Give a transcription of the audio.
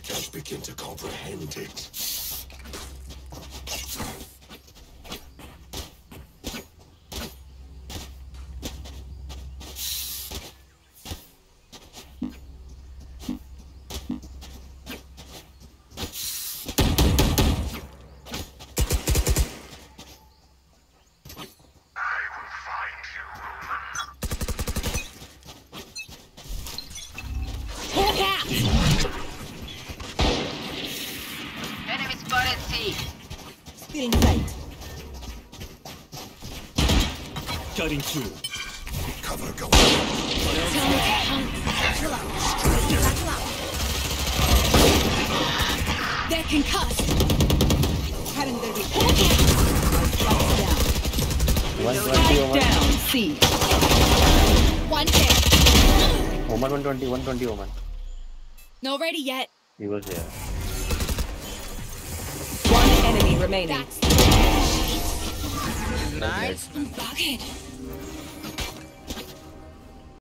I can't begin to comprehend it. I will find you. Hawk out! Spotted C. Stealing sight. Cutting through. Cover going. They're concussed. Cutting the reach. Hawk out. 120 Omen. Down, C. One hit. Omen 120, 120 Omen. Not ready yet. He was there. Remaining. That's Nice. bugged.